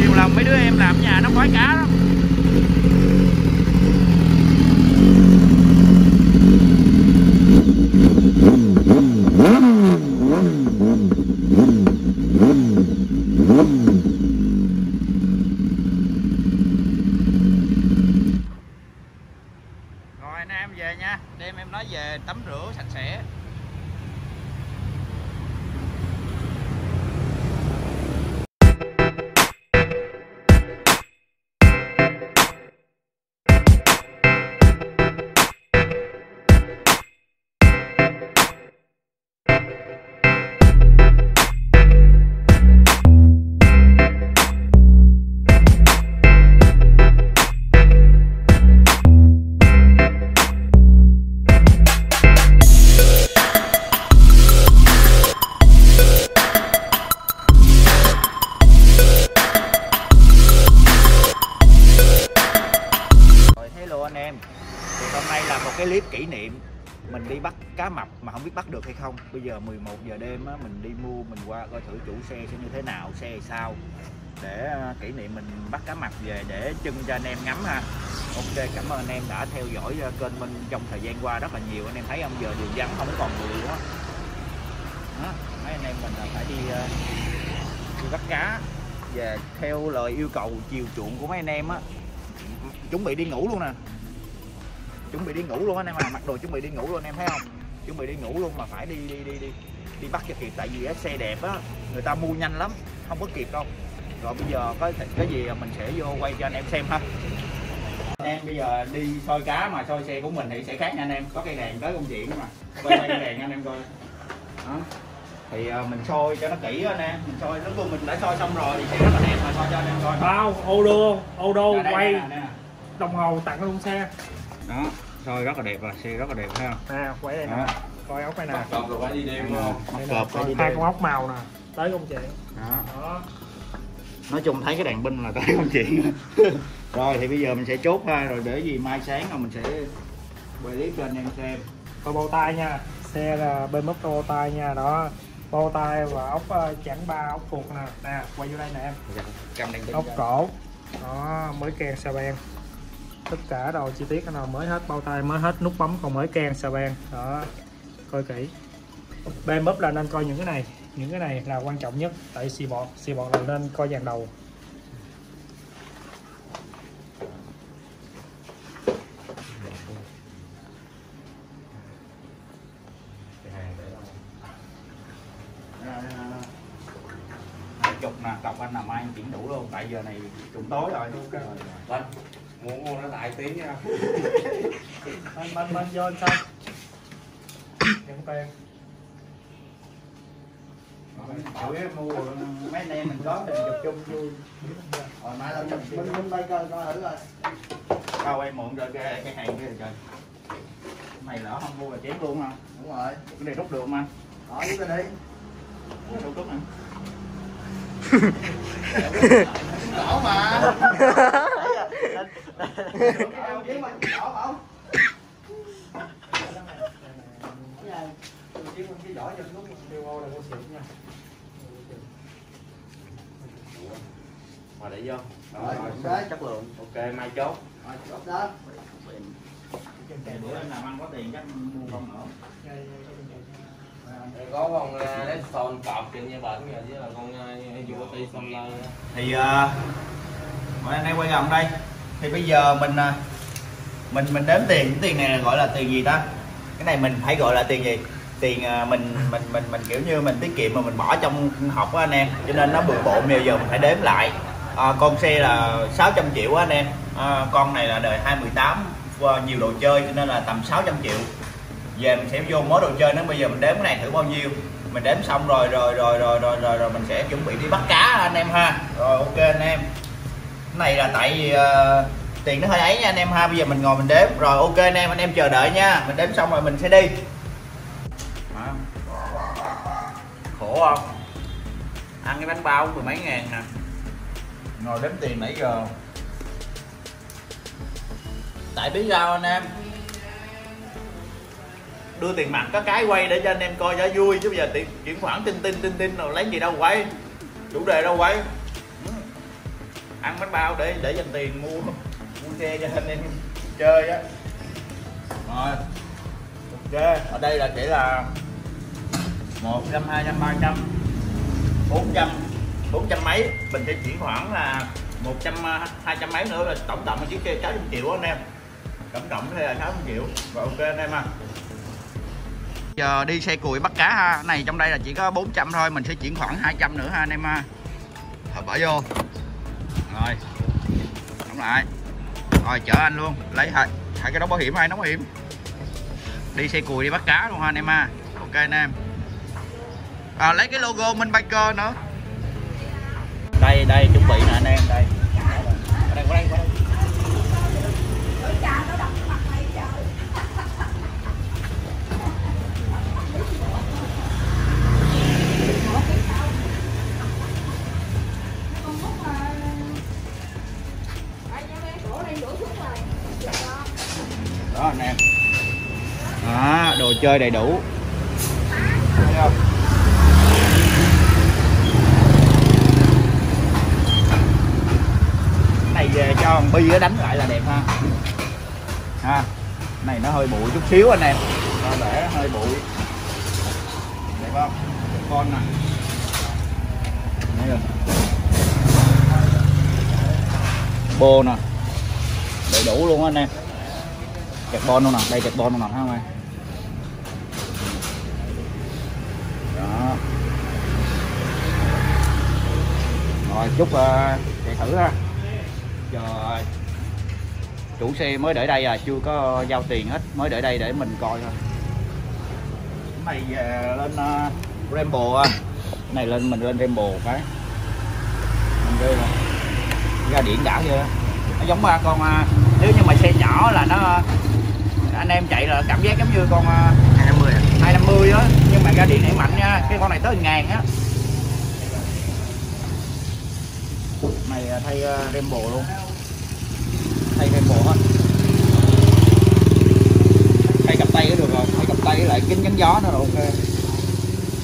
nhiều lần mấy đứa em làm nhà nó quái cá lắm. Rồi anh em về nha. Đêm em nói về tắm rửa sạch sẽ. Bây giờ 11 giờ đêm á, mình đi mua Mình qua coi thử chủ xe sẽ như thế nào Xe sao. Để à, kỷ niệm mình bắt cá mặt về Để chân cho anh em ngắm ha. Ok cảm ơn anh em đã theo dõi à, kênh mình trong thời gian qua rất là nhiều. Anh em thấy không? Giờ đường vắng không còn người nữa. Đó, mấy anh em mình là phải đi à, đi bắt cá và theo lời yêu cầu chiều chuộng của mấy anh em á. Chuẩn bị đi ngủ luôn nè. Chuẩn bị đi ngủ luôn anh em à mặc đồ chuẩn bị đi ngủ luôn anh em thấy không? Chuẩn bị đi ngủ luôn mà phải đi đi đi đi đi bắt cho kịp. Tại vì á, xe đẹp á người ta mua nhanh lắm không có kịp đâu. Rồi bây giờ có cái gì mình sẽ vô quay cho anh em xem ha. Anh em bây giờ đi soi cá mà soi xe của mình thì sẽ khác nha anh em. Có cây đèn tới công chuyện mà. Quay quay cây đèn anh em coi. Đó. Thì ờ, mình soi cho nó kỹ anh em. Mình soi lúc mình đã soi xong rồi thì sẽ rất là đẹp mà soi cho anh em coi. Bao ô đô ô đô quay nè. đồng hồ tặng luôn xe. Đó soi rất là đẹp và xe rất là đẹp thấy không nè quay đây nè. Coi ốc đây nè. Rồi phải đi đêm coi đi hai con ốc màu nè. Tới công chuyện đó. Đó. Nói chung thấy cái đèn pin là tới công chuyện rồi thì bây giờ mình sẽ chốt ha. Rồi để gì mai sáng rồi mình sẽ quay clip cho anh em xem. Coi bao tay nha. Xe là bên mất bao tay nha. Đó. Bao tay và ốc ờ, chẵn ba ốc phuộc nè. Nè quay vô đây nè em. Cầm đèn pin ốc cổ. Đó mới kèn xà beng tất cả đồ chi tiết nào mới hết bao tay mới hết nút bấm còn mới kèn xà beng. Đó coi kỹ. Bên bóp là nên coi những cái này. Những cái này là quan trọng nhất tại xì bọt xì bọt là nên coi dàn đầu. Chục nè cọc anh nào mai anh chuyển đủ luôn. Tại giờ này trùng tối rồi. Vâng Muốn mua nó đại tí nha. Bên bên bên vô anh sao? Chủ yếu mua mấy anh em mình có thì chụp chung vui. Rồi mai lên chụp mình mình bay coi coi thử rồi đâu em mượn rồi cái cái hàng kia rồi trời này lỡ không mua là chém luôn không đúng rồi. Cái này rút được không anh? Ở dưới bên đi. Rút rút anh. Mà mà chứ giỏi để vô rồi ok chất lượng Ok mai chốt rồi chốt đó bữa làm ăn có tiền chắc mua không nữa Đây có con uh, Lexon cọp kiểu như bệnh rồi chứ là con uh, son lơn. thì uh, mọi anh em quay gần đây thì bây giờ mình à, mình mình đếm tiền. Cái tiền này gọi là tiền gì ta? Cái này mình phải gọi là tiền gì? Tiền à, mình mình mình mình kiểu như mình tiết kiệm mà mình bỏ trong học á anh em. Cho nên nó bừa bộn nhiều giờ mình phải đếm lại. À, con xe là 600 triệu á anh em. À, con này là đời 2018 và nhiều đồ chơi cho nên là tầm 600 triệu. Về mình sẽ vô mối đồ chơi nó bây giờ mình đếm cái này thử bao nhiêu. Mình đếm xong rồi rồi rồi rồi rồi rồi, rồi mình sẽ chuẩn bị đi bắt cá anh em ha. Rồi ok anh em này là tại vì ờ, tiền nó hơi ấy nha anh em. Ha bây giờ mình ngồi mình đếm. Rồi ok anh em anh em chờ đợi nha. Mình đếm xong rồi mình sẽ đi. Khổ không? Ăn cái bánh bao mười mấy ngàn nè. Ngồi đếm tiền nãy giờ. Tại biết sao anh em? Đưa tiền mặt có cái quay để cho anh em coi cho vui. Chứ bây giờ tiền chuyển khoản tinh tinh tinh tinh rồi lấy gì đâu quay. Chủ đề đâu quay ăn bánh bao để để dành tiền mua mua xe cho anh em chơi á. Rồi. Ok, ở đây là chỉ là một trăm, hai trăm, ba trăm, bốn trăm bốn trăm mấy. Mình sẽ chuyển khoảng là một trăm, hai trăm mấy nữa là tổng cộng là chiếc xe sáu trăm triệu anh em. Tổng cộng thế là sáu trăm triệu. Rồi, ok anh em à giờ đi xe cùi bắt cá ha. Này, trong đây là chỉ có 400 thôi. Mình sẽ chuyển khoảng 200 nữa ha anh em ha. Thôi bỏ vô rồi. Đóng lại. Rồi chở anh luôn. Lấy hai, hai cái đóng bảo hiểm hai đóng bảo hiểm. Đi xe cùi đi bắt cá luôn ha anh em ha. Ok anh em. À, lấy cái logo Minh Biker nữa. Đây đây chuẩn bị nè anh em đây. Qua đây qua đây qua đây. Đó, anh em. Đó, đồ chơi đầy đủ. Thấy không? Này, về cho thằng bi nó đánh lại là đẹp ha. Ha, này, nó hơi bụi chút xíu, anh em. Nó để hơi bụi. Đẹp không? Con nè. Bô nè. Đầy đủ luôn anh em carbon luôn nè đây carbon luôn nè thấy không em? Đó. Rồi chút uh, ờ, chạy thử ha. Giờ chủ xe mới để đây à chưa có giao tiền hết mới để đây để mình coi thôi. Này về lên ờ, uh, Rambo Cái này lên mình lên Rambo cái. Mình ghê ra điện đã chưa? Nó giống ba con uh, nếu như mà xe nhỏ là nó anh em chạy là cảm giác giống như con à, 250 à? 250 á. Nhưng mà ra điện này mạnh nha cái con này tới ngàn á. Này à, thay à, Rambo luôn. Thay Rambo hết. Thay cặp tay cũng được rồi thay cặp tay lại kính chắn gió nữa là ok.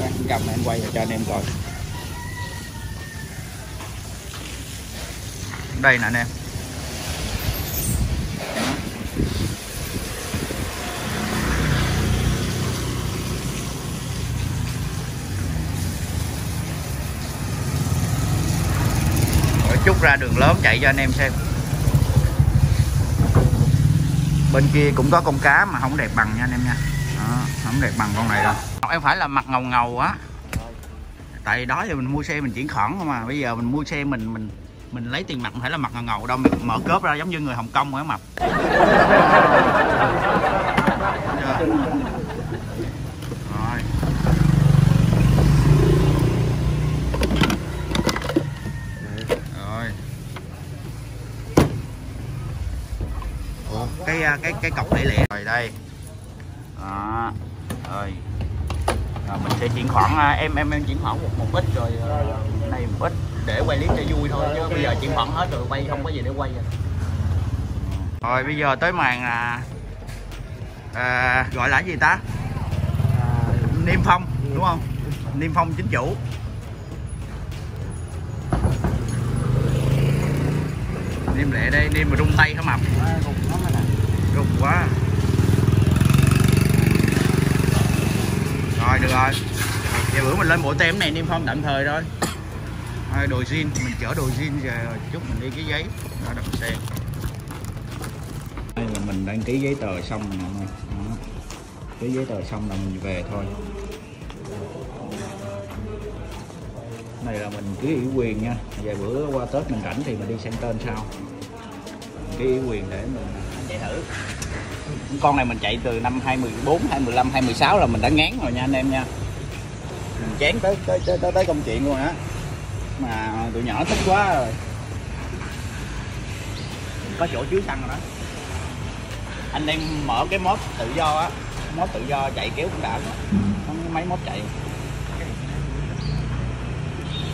Đây cầm này anh quay cho anh em coi. Đây nè anh em chút ra đường lớn chạy cho anh em xem. Bên kia cũng có con cá mà không đẹp bằng nha anh em nha. Đó, không đẹp bằng con này đâu. Em phải là mặt ngầu ngầu á. Tại đó giờ mình mua xe mình chuyển khoản không mà bây giờ mình mua xe mình mình mình lấy tiền mặt phải là mặt ngầu ngầu đâu. Mình mở cớp ra giống như người hồng kông ấy mà Chưa? rồi rồi Ủa, cái à, cái cái cọc để lẹ rồi đây. Đó. Rồi. Rồi mình sẽ chuyển khoản à, em em em chuyển khoản một một ít rồi à, này một ít để quay clip cho vui thôi chứ bây giờ chuyển khoản hết rồi quay không có gì để quay rồi. Rồi bây giờ tới màn à, à, gọi là gì ta? Niêm phong đúng không? Niêm phong chính chủ. Niêm lẹ đây niêm mà rung tay hả mập rung quá. Rồi được rồi. Giờ bữa mình lên bộ tem này niêm phong tạm thời thôi. Thôi, đồ zin mình chở đồ zin rồi chút mình đi cái giấy. Đó đập xe. Đây là mình đăng ký giấy tờ xong rồi nè mọi ký giấy tờ xong là mình về thôi. Này là mình ký ủy quyền nha. Vài bữa qua tết mình rảnh thì mình đi sang tên sau. Ký ủy quyền để mình thử. Con này mình chạy từ năm 2014 2015 2016 là mình đã ngán rồi nha anh em nha. Mình chán tới tới tới tới, tới công chuyện luôn á mà tụi nhỏ thích quá rồi. Có chỗ chứa xăng rồi đó. Anh em mở cái mốt tự do á mốt tự do chạy kéo cũng đã có mấy mốt chạy.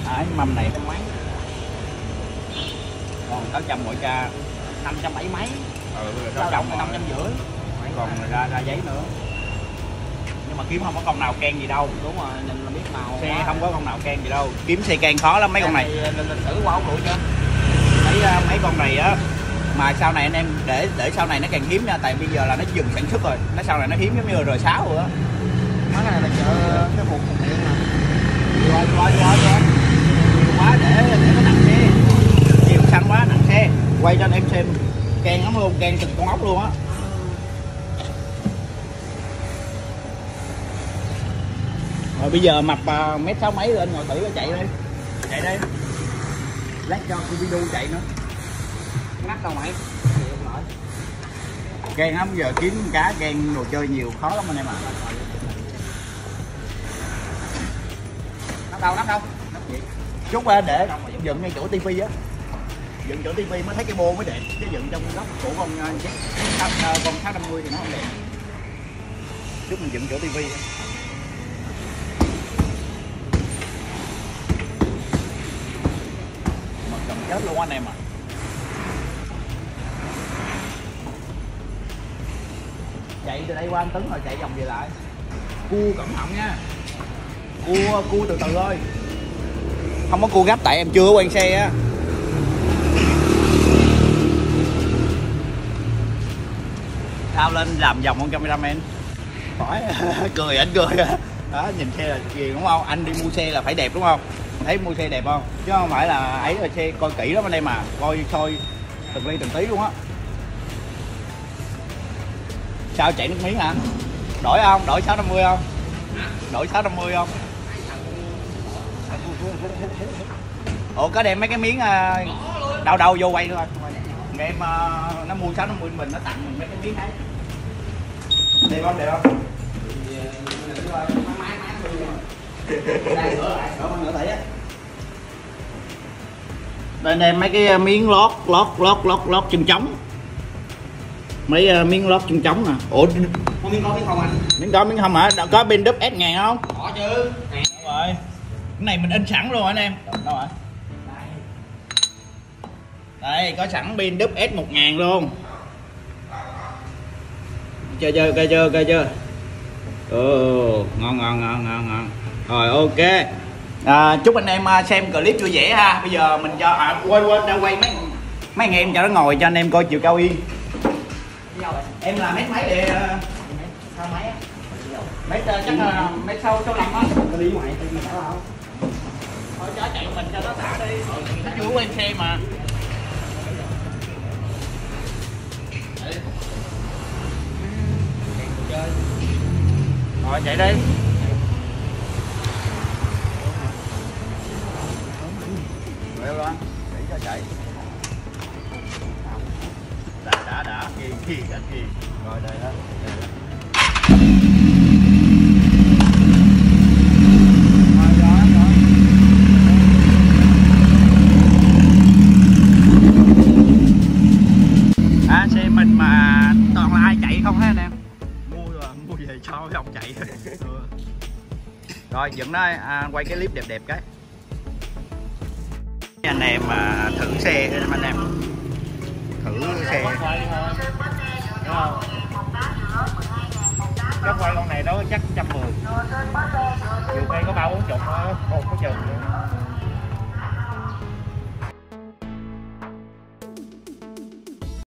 À, Đấy mâm này không mấy còn 800 mỗi ca 500 mấy mấy ừ, Dao trọng động năm trăm rưỡi còn ra ra giấy nữa. Nhưng mà kiếm không có con nào ken gì đâu. Đúng rồi nhìn là biết màu xe không có con nào ken gì đâu. Kiếm xe ken khó lắm mấy con này. Lịch lịch sử qua ốc bụi chưa mấy à, mấy con này á mà sau này anh em để để sau này nó càng hiếm nha. Tại bây giờ là nó dừng sản xuất rồi. Nó sau này nó hiếm giống như r 6 rồi á. Cái này là chợ cái phục phục điện nè. rồi rồi rồi rồi quá để để nó nặng xe. Nhiều xăng quá nặng xe. Quay cho anh em xem ken lắm luôn ken từng con ốc luôn á. Rồi bây giờ mập uh, à, mét sáu mấy lên ngồi thử chạy đi. Chạy đi. Lát cho cô video chạy nữa. Nát đâu mày. Ken lắm giờ kiếm cá ken đồ chơi nhiều khó lắm anh em ạ. Nắp đâu nắp đâu. Chút để dựng ngay chỗ tivi á dựng chỗ tivi mới thấy cái bô mới đẹp. Chứ dựng trong góc của con à, chiếc à, con sáu năm mươi thì nó không đẹp. Chút mình dựng chỗ tivi mà cầm chết luôn anh em ạ. Chạy từ đây qua anh tấn rồi, chạy vòng về lại. Cua cẩn thận nha. Cua cua từ từ thôi. Không có cua gấp tại em chưa quen xe á. Sao lên làm vòng con cameraman. Khỏi, cười, anh cười. Đó, nhìn xe là gì đúng không? Anh đi mua xe là phải đẹp đúng không? Thấy mua xe đẹp không? Chứ không phải là ấy là xe coi kỹ lắm anh em mà coi coi từng ly từng tí luôn á. Sao chạy nước miếng hả? Đổi không? Đổi 650 không? Đổi 650 không? Ủa, có đem mấy cái miếng à, đau đầu vô quay thôi. Em à, nó mua 650 mình, nó tặng mình mấy cái miếng đấy đẹp không đẹp không đây đây đem mấy cái miếng lót lót lót lót lót chân trống. Mấy à, miếng lót chân trống nè ủa không biết có biết không anh? miếng đó miếng không hả? Đã có pin đúp S ngàn không? Có chứ. Nè rồi. Cái này mình in sẵn luôn anh em. Đâu rồi. Đây. Có sẵn pin đúp S 1000 luôn chơi chơi chơi chưa chơi, chưa ồ ngon ngon ngon ngon ngon. Rồi ok. À, chúc anh em à, xem clip vui vẻ ha. Bây giờ mình cho à, quên quên đã quay mấy mấy anh em cho nó ngồi cho anh em coi chiều cao yên. Em là mét mấy để à? sao máy á? Mét à, chắc là mét sau sâu lắm á. Đi ngoài tự nhiên sao không thôi chó chạy mình cho nó xả đi. Ờ, nó chưa quen xe mà. Rồi, chạy đi. Rồi luôn để cho chạy. Đã đã đã. Kì kì cả kì rồi, đây đó đây đó Rồi, rồi, rồi. à, xe mình mà toàn là ai chạy không hết anh em mua rồi mua về cho mấy ông chạy. Ừ. rồi dựng đó à, quay cái clip đẹp đẹp cái. Anh em mà thử xe anh em. Thử xe. Đúng không cái quay con này đó chắc trăm mười. Chiều cây có ba bốn chục một có chừng.